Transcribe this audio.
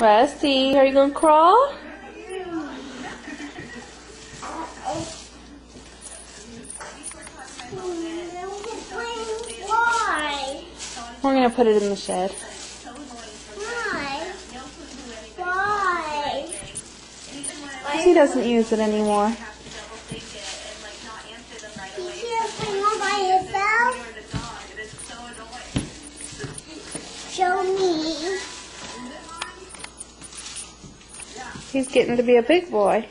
Rusty, are you gonna crawl? Why? We're gonna put it in the shed. Why? Why? He doesn't use it anymore. He's getting to be a big boy.